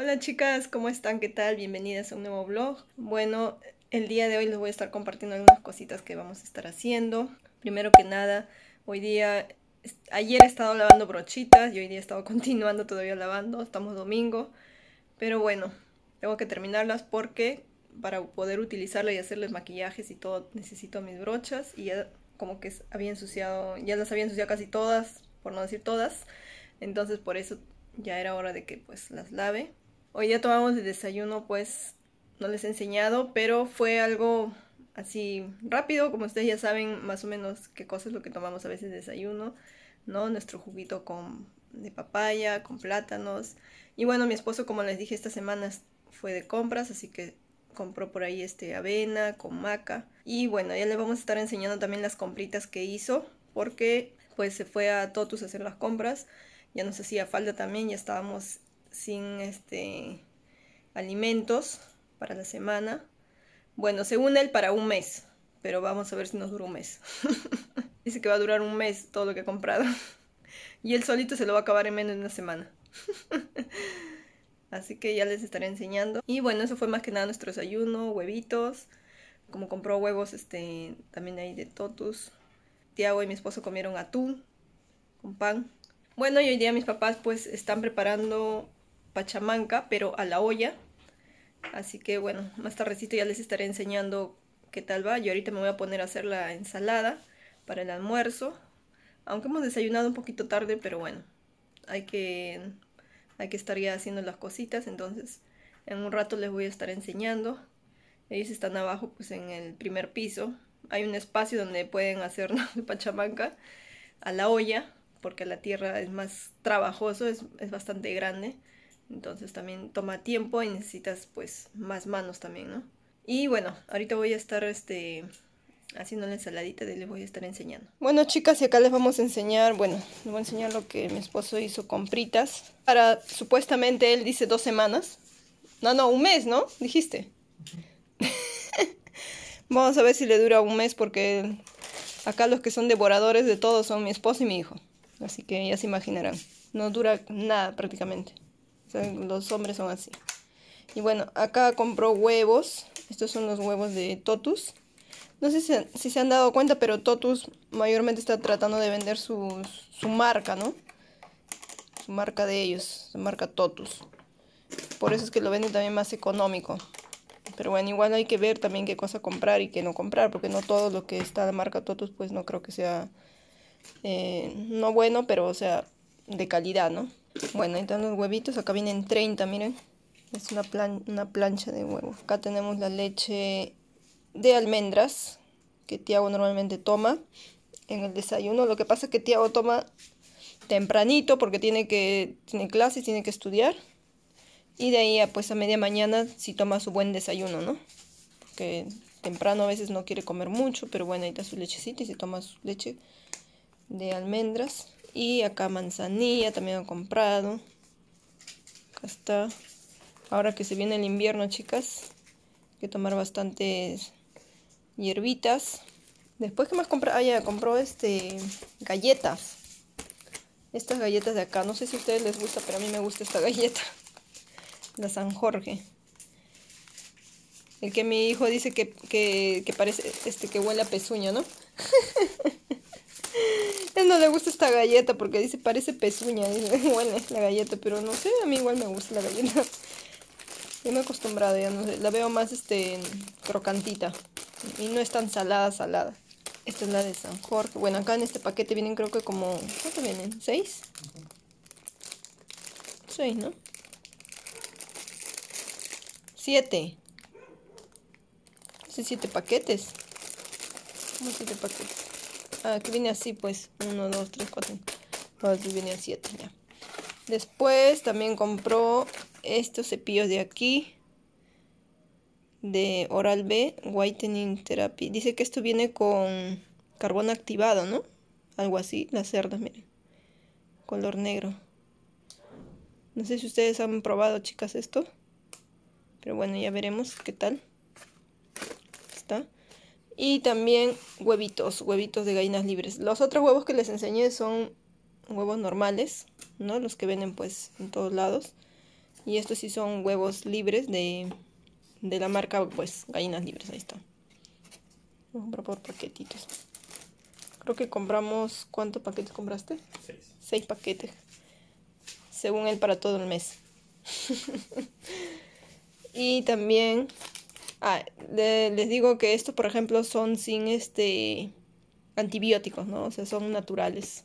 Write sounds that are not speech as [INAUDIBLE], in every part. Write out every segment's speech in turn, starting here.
Hola chicas, ¿cómo están? ¿Qué tal? Bienvenidas a un nuevo vlog. Bueno, el día de hoy les voy a estar compartiendo algunas cositas que vamos a estar haciendo. Primero que nada, hoy día, ayer he estado lavando brochitas y hoy día he estado [LAUGHS] continuando todavía lavando. Estamos domingo, pero bueno, tengo que terminarlas porque para poder utilizarlas y hacerles maquillajes y todo necesito mis brochas y ya como que había ensuciado, ya las había ensuciado casi todas, por no decir todas. Entonces por eso ya era hora de que pues las lave. Hoy día tomamos de desayuno, pues no les he enseñado, pero fue algo así rápido, como ustedes ya saben más o menos qué cosa es lo que tomamos a veces de desayuno, ¿no? Nuestro juguito con de papaya, con plátanos. Y bueno, mi esposo, como les dije, esta semana fue de compras, así que compró por ahí este avena con maca. Y bueno, ya les vamos a estar enseñando también las compritas que hizo, porque pues se fue a Totus a hacer las compras. Ya nos hacía falta también, ya estábamos sin este alimentos para la semana. Bueno, según él para un mes, pero vamos a ver si nos dura un mes. [LAUGHS] Dice que va a durar un mes todo lo que ha comprado. [LAUGHS] y él solito se lo va a acabar en menos de una semana. [LAUGHS] Así que ya les estaré enseñando. Y bueno, eso fue más que nada nuestro desayuno, huevitos. Como compró huevos, este, también hay de totus. Tiago y mi esposo comieron atún con pan. Bueno, y hoy día mis papás pues están preparando pachamanca, pero a la olla. Así que bueno, más tardecito ya les estaré enseñando qué tal va. Yo ahorita me voy a poner a hacer la ensalada para el almuerzo. Aunque hemos desayunado un poquito tarde, pero bueno, hay que, hay que estar ya haciendo las cositas. Entonces, en un rato les voy a estar enseñando. Ellos están abajo, pues en el primer piso. Hay un espacio donde pueden hacer [LAUGHS] pachamanca a la olla, porque la tierra es más trabajoso, es, es bastante grande. Entonces también toma tiempo y necesitas pues más manos también, ¿no? Y bueno, ahorita voy a estar este haciendo la ensaladita y les voy a estar enseñando. Bueno chicas, y acá les vamos a enseñar, bueno, les voy a enseñar lo que mi esposo hizo con pritas. Para, supuestamente él dice dos semanas. No, no, un mes, ¿no? Dijiste. [LAUGHS] vamos a ver si le dura un mes porque acá los que son devoradores de todo son mi esposo y mi hijo. Así que ya se imaginarán. No dura nada prácticamente los hombres son así. Y bueno, acá compró huevos. Estos son los huevos de Totus. No sé si, se han dado cuenta, pero Totus mayormente está tratando de vender su, su marca, ¿no? Su marca de ellos, su marca Totus. Por eso es que lo venden también más económico. Pero bueno, igual hay que ver también qué cosa comprar y qué no comprar, porque no todo lo que está de marca Totus, pues no creo que sea, eh, no bueno, pero o sea, de calidad, ¿no? Bueno, ahí están los huevitos. Acá vienen 30, miren. Es una, plancha de huevo. Acá tenemos la leche de almendras que Tiago normalmente toma en el desayuno. Lo que pasa es que Tiago toma tempranito porque tiene que tiene clases, tiene que estudiar. Y de ahí pues a media mañana si toma su buen desayuno, ¿no? Porque temprano a veces no quiere comer mucho, pero bueno, ahí está su lechecita y se toma su leche de almendras. Y acá manzanilla también he comprado. Acá está. Ahora que se viene el invierno, chicas, hay que tomar bastantes hierbitas. Después, que más compró? Ah, ya, compró este galletas. Estas galletas de acá. No sé si a ustedes les gusta, pero a mí me gusta esta [LAUGHS] galleta. La San Jorge. El que mi hijo dice que, que, que parece, este, que huele a pezuña, ¿no? [LAUGHS] él no le gusta esta galleta porque dice parece pezuña. [LAUGHS] Huele la galleta, pero no sé, a mí igual me gusta la galleta. [LAUGHS] Yo me he acostumbrado, ya no sé, la veo más este crocantita. Y no es tan salada, salada. Esta es la de San Jorge. Bueno, acá en este paquete vienen creo que como... ¿Cuánto vienen? ¿Seis? Seis, ¿no? Siete. siete paquetes. ¿Cómo siete paquetes? Ah, aquí viene así, pues. 1, 2, 3, 4. Aquí viene a 7 ya. Después también compró estos cepillos de aquí. De Oral B, Whitening Therapy. Dice que esto viene con carbón activado, ¿no? Algo así, las cerdas, miren. Color negro. No sé si ustedes han probado, chicas, esto. Pero bueno, ya veremos qué tal. Y también huevitos, huevitos de gallinas libres. Los otros huevos que les enseñé son huevos normales, ¿no? Los que venden pues en todos lados. Y estos sí son huevos libres de, de la marca, pues, gallinas libres. Ahí está. Voy a comprar por paquetitos. Creo que compramos... ¿Cuántos paquetes compraste? Seis. Seis paquetes. Según él, para todo el mes. [LAUGHS] y también... Ah, le- les digo que estos, por ejemplo, son sin este antibióticos, ¿no? O sea, son naturales.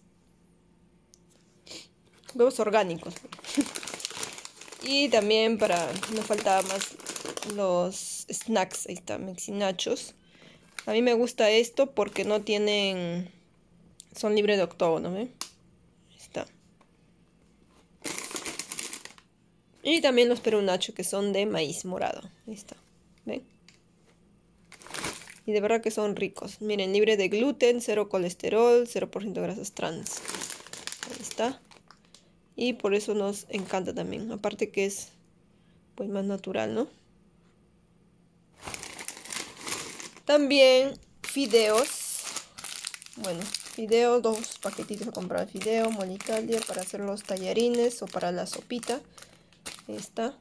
Huevos orgánicos. [LAUGHS] y también para... No faltaba más los snacks. Ahí está, mexinachos. A mí me gusta esto porque no tienen... Son libres de octógono, ¿ven? Ahí está. Y también los perunacho que son de maíz morado. Ahí está. ¿Ven? Y de verdad que son ricos. Miren, libre de gluten, cero colesterol, 0% grasas trans. Ahí está. Y por eso nos encanta también. Aparte que es pues más natural, ¿no? También fideos. Bueno, fideos, dos paquetitos a comprar fideo, molitalia para hacer los tallarines o para la sopita. Ahí está.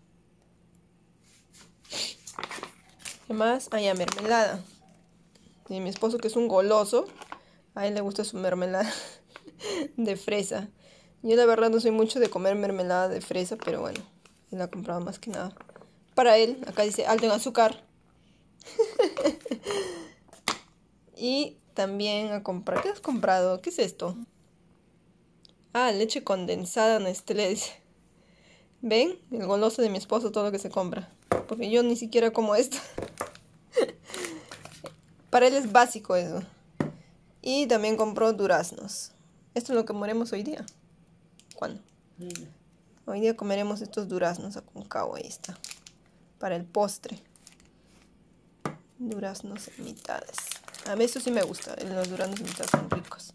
¿Qué más? Ah, mermelada. Y mi esposo que es un goloso, a él le gusta su mermelada [LAUGHS] de fresa. Yo la verdad no soy mucho de comer mermelada de fresa, pero bueno, él la ha comprado más que nada. Para él, acá dice alto en azúcar. [LAUGHS] y también a comprar. ¿Qué has comprado? ¿Qué es esto? Ah, leche condensada Nestlé. dice. ¿Ven? El goloso de mi esposo, todo lo que se compra. Porque yo ni siquiera como esto. [LAUGHS] Para él es básico eso. Y también compró duraznos. Esto es lo que comeremos hoy día. ¿Cuándo? Hoy día comeremos estos duraznos a concavo. Ahí está. Para el postre. Duraznos en mitades. A mí eso sí me gusta. Los duraznos en mitades son ricos.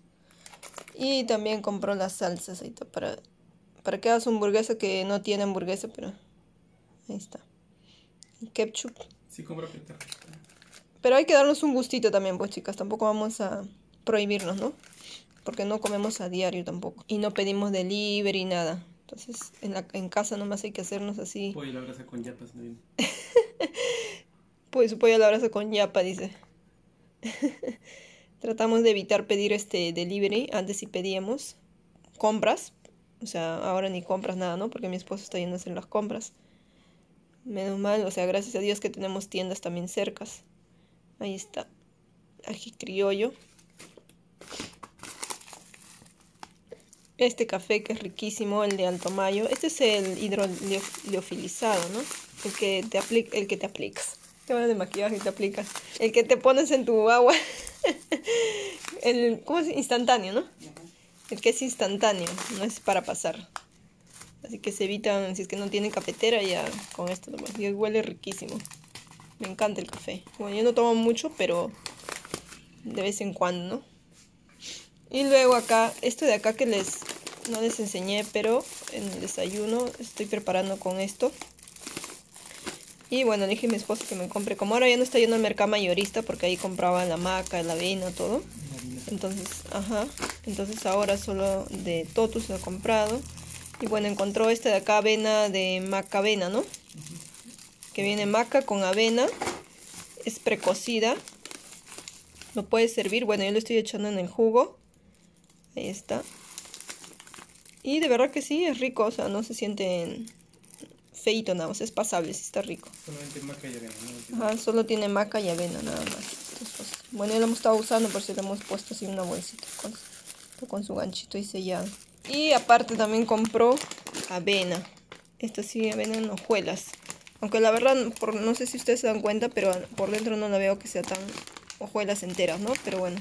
Y también compró las salsas. Ahí está. Para, para que hagas hamburguesa que no tiene hamburguesa, pero ahí está. Ketchup. Sí, compro que te Pero hay que darnos un gustito también, pues chicas. Tampoco vamos a prohibirnos, ¿no? Porque no comemos a diario tampoco. Y no pedimos delivery, nada. Entonces, en, la, en casa nomás hay que hacernos así. Pollo la brasa con. [LAUGHS] Pues su pollo a la brasa con yapa, dice. [LAUGHS] Tratamos de evitar pedir este delivery. Antes sí pedíamos compras. O sea, ahora ni compras nada, ¿no? Porque mi esposo está yendo a hacer las compras. Menos mal, o sea, gracias a Dios que tenemos tiendas también cercas. Ahí está. Ají criollo. Este café que es riquísimo, el de Alto Mayo. Este es el hidroliofilizado, ¿no? El que te aplica, el que te aplicas. Te van de maquillaje y te aplicas. El que te pones en tu agua. [LAUGHS] el, ¿Cómo es? Instantáneo, ¿no? El que es instantáneo, no es para pasar. Así que se evitan, si es que no tienen cafetera, ya con esto nomás. Y huele riquísimo. Me encanta el café. Bueno, yo no tomo mucho, pero de vez en cuando, ¿no? Y luego acá, esto de acá que les no les enseñé, pero en el desayuno estoy preparando con esto. Y bueno, le dije a mi esposo que me compre. Como ahora ya no está yendo al mercado mayorista, porque ahí compraba la maca, la avena, todo. Entonces, ajá. Entonces ahora solo de Totus lo he comprado. Y bueno, encontró este de acá, avena de maca avena, ¿no? Que viene maca con avena. Es precocida. Lo puedes servir. Bueno, yo lo estoy echando en el jugo. Ahí está. Y de verdad que sí, es rico. O sea, no se siente feito nada más. Es pasable, sí está rico. Solamente maca y avena, ¿no? Ajá, solo tiene maca y avena nada más. Entonces, bueno, ya lo hemos estado usando por si le hemos puesto así una bolsita con, con su ganchito y sellado. Y aparte también compró avena. Esta sí, avena en hojuelas. Aunque la verdad, no sé si ustedes se dan cuenta, pero por dentro no la veo que sea tan hojuelas enteras, ¿no? Pero bueno,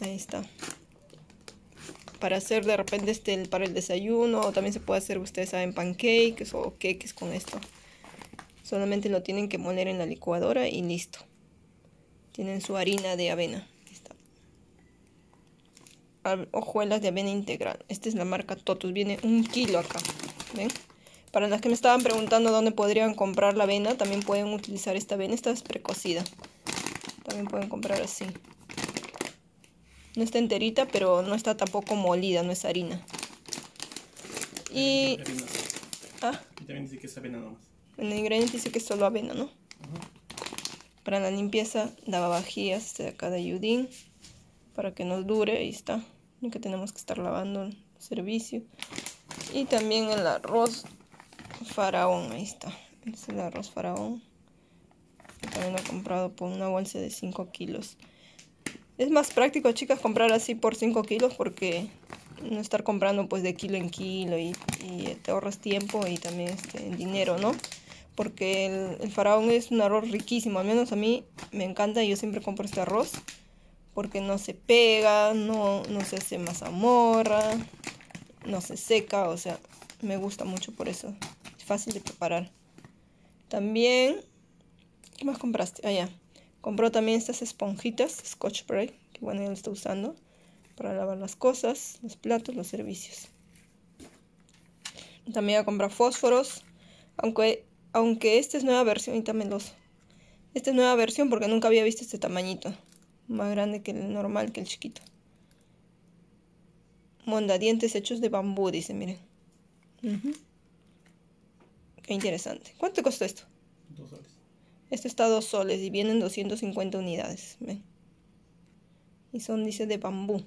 ahí está. Para hacer de repente este para el desayuno, o también se puede hacer, ustedes saben, pancakes o queques con esto. Solamente lo tienen que moler en la licuadora y listo. Tienen su harina de avena. Hojuelas de avena integral. Esta es la marca Totus. Viene un kilo acá. ¿Ven? Para las que me estaban preguntando dónde podrían comprar la avena, también pueden utilizar esta avena. Esta es precocida. También pueden comprar así. No está enterita, pero no está tampoco molida, no es harina. Y Ah, Y también dice que es avena nomás. en el ingrediente dice que es solo avena, ¿no? Para la limpieza, lavavajillas, este de acá de Ayudín, para que nos dure, ahí está. Que tenemos que estar lavando el servicio. Y también el arroz faraón, ahí está. Este es el arroz faraón. También lo he comprado por una bolsa de 5 kilos. Es más práctico, chicas, comprar así por 5 kilos porque no estar comprando pues de kilo en kilo y, te ahorras tiempo y también este, dinero, ¿no? Porque el, el faraón es un arroz riquísimo, al menos a mí me encanta y yo siempre compro este arroz porque no se pega, no, no se hace mazamorra, no se seca, o sea, me gusta mucho por eso. Fácil de preparar. También, ¿qué más compraste? Ah, ya. Compró también estas esponjitas, Scotch Brite, que bueno, ya lo está usando para lavar las cosas, los platos, los servicios. También a comprar fósforos, aunque, aunque esta es nueva versión, y también los... Esta es nueva versión porque nunca había visto este tamañito, más grande que el normal, que el chiquito. Mondadientes hechos de bambú, dice, miren. Qué interesante. ¿Cuánto te costó esto? Dos soles. Este está a 2 soles y vienen 250 unidades. ¿ven? Y son, dice, de bambú.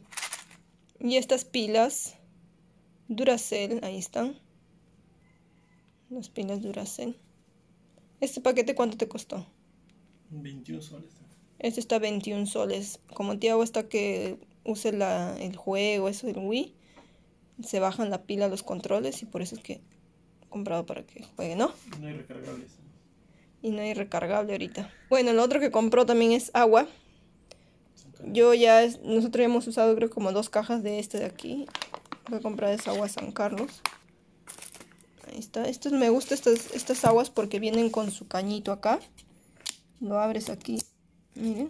Y estas pilas Duracell, ahí están. Las pilas Duracell. ¿Este paquete cuánto te costó? 21 soles. Este está a 21 soles. Como Tiago está que use la, el juego, eso del Wii, se bajan la pila los controles y por eso es que comprado para que juegue, ¿no? No hay recargables. Y no hay recargable ahorita. Bueno, lo otro que compró también es agua. Yo ya, es- nosotros ya hemos usado creo como dos cajas de este de aquí. Voy a comprar esa agua San Carlos. Ahí está. Estos, me gustan estas, estas aguas porque vienen con su cañito acá. Lo abres aquí. Miren.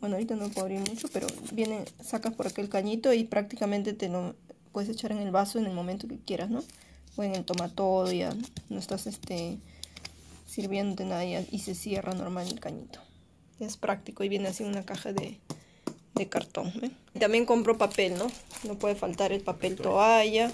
Bueno, ahorita no puedo abrir mucho, pero viene, sacas por aquel cañito y prácticamente te lo puedes echar en el vaso en el momento que quieras, ¿no? O en el tomatodo, ya no estás este sirviéndote nada ya- y se cierra normal el cañito. Es práctico y viene así una caja de, de cartón. ¿ven? También compro papel, ¿no? No puede faltar el papel toalla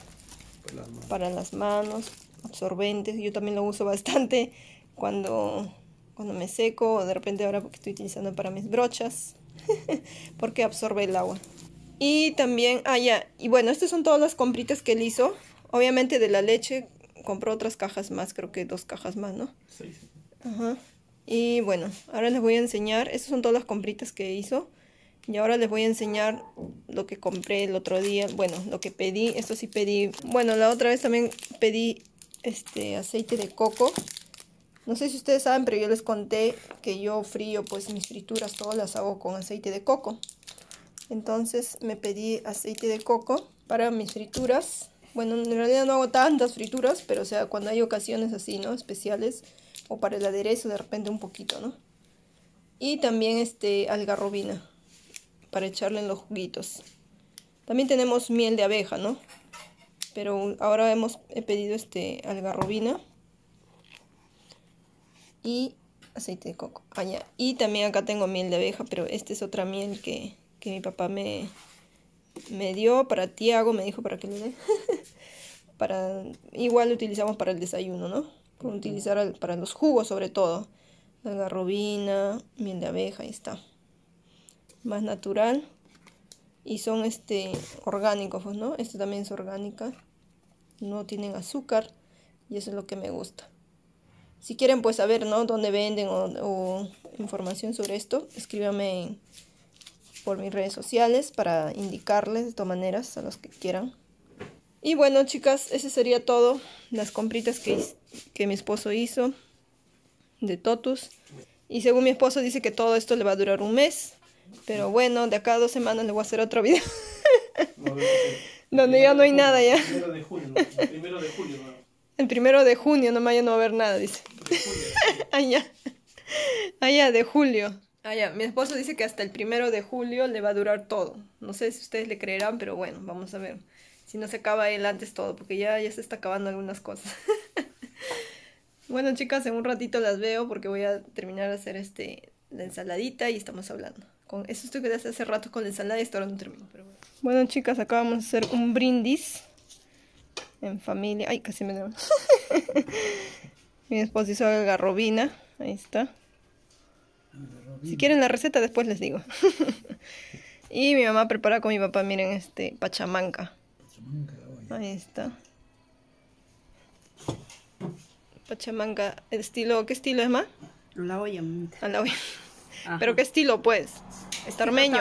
para las manos, absorbentes. Yo también lo uso bastante cuando, cuando me seco o de repente ahora porque estoy utilizando para mis brochas, [LAUGHS] porque absorbe el agua. Y también, ah, ya, y bueno, estas son todas las compritas que él hizo. Obviamente de la leche compró otras cajas más, creo que dos cajas más, ¿no? Seis. Ajá. Y bueno, ahora les voy a enseñar, estas son todas las compritas que hizo. Y ahora les voy a enseñar lo que compré el otro día. Bueno, lo que pedí, esto sí pedí. Bueno, la otra vez también pedí este aceite de coco. No sé si ustedes saben, pero yo les conté que yo frío pues mis frituras todas las hago con aceite de coco. Entonces me pedí aceite de coco para mis frituras. Bueno, en realidad no hago tantas frituras, pero o sea, cuando hay ocasiones así, ¿no? Especiales o para el aderezo de repente un poquito, ¿no? Y también este algarrobina para echarle en los juguitos. También tenemos miel de abeja, ¿no? Pero ahora hemos he pedido este algarrobina y aceite de coco. Ah, ya. Y también acá tengo miel de abeja, pero esta es otra miel que, que mi papá me, me dio para Tiago, me dijo para que le dé. [LAUGHS] para, igual lo utilizamos para el desayuno, ¿no? Para utilizar al- para los jugos sobre todo. Algarrobina, miel de abeja, ahí está. Más natural. Y son este orgánicos, pues, ¿no? Esta también es orgánica. No tienen azúcar. Y eso es lo que me gusta. Si quieren pues saber, ¿no? Dónde venden o, o información sobre esto, escríbame en- por mis redes sociales para indicarles de todas maneras a los que quieran. Y bueno, chicas, ese sería todo. Las compritas que, que mi esposo hizo de Totus. Y según mi esposo dice que todo esto le va a durar un mes. Pero bueno, de acá a dos semanas le voy a hacer otro video. No. Donde ya no hay nada ya. Primero de julio, ¿no? El primero de julio, ¿no? El primero de junio nomás ya no va a haber nada, dice. De julio. Allá. [LAUGHS] Allá, de julio. Allá, mi esposo dice que hasta el primero de julio le va a durar todo. No sé si ustedes le creerán, pero bueno, vamos a ver. Si no se acaba él antes todo, porque ya, ya se está acabando algunas cosas. [LAUGHS] bueno, chicas, en un ratito las veo porque voy a terminar de hacer este la ensaladita y estamos hablando. Con eso estoy que hace hace rato con la ensalada y hasta ahora no termino. Pero bueno. bueno, chicas, acabamos de hacer un brindis en familia. Ay, casi me dio. [LAUGHS] Mi esposo hizo algarrobina. Ahí está. Si quieren la receta, después les digo. [LAUGHS] y mi mamá prepara con mi papá, miren, este pachamanca. Ahí está. Pachamanca, estilo, ¿qué estilo es más? La olla, mamita. A la olla. Ajá. Pero qué estilo, pues. Es tarmeño.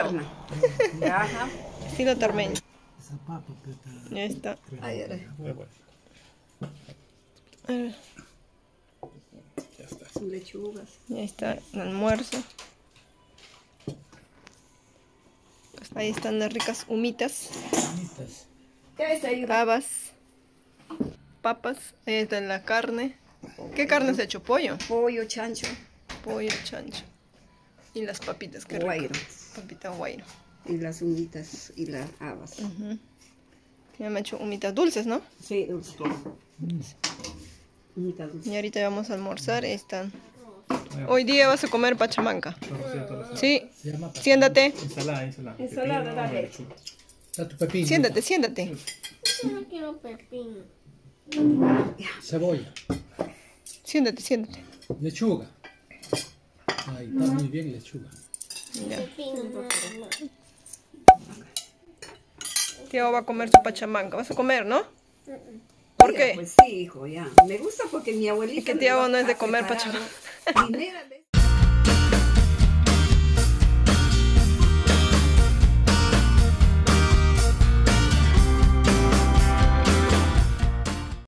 Ajá. Estilo tarmeño. Esa papa pues, está Ya está. Ahí era. A ver, Son lechugas. Ya está el almuerzo. Pues ahí están las ricas humitas. ¿Qué es ahí? habas, papas. Ahí está la carne. ¿Qué carne has hecho? Pollo. Pollo, chancho, Pollo, chancho. Y las papitas, qué rico. guairo. Papita guairo. Y las humitas y las habas. Ya me ha hecho humitas dulces, ¿no? Sí, dulce. Humita dulce. Y ahorita vamos a almorzar. Ahí están. Hoy día vas a comer pachamanca. Sí. Se Siéntate. Ensalada, ensalada. Ensalada, dale. Tu pepino. Siéntate, siéntate. Yo no quiero pepino. Cebolla. Siéntate, siéntate. Lechuga. Ahí está muy bien lechuga. Ya. Tío va a comer su pachamanca. Vas a comer, ¿no? ¿Por qué? Pues sí, hijo, ya. Me gusta porque mi abuelita. Es que Tiago no es de comer vez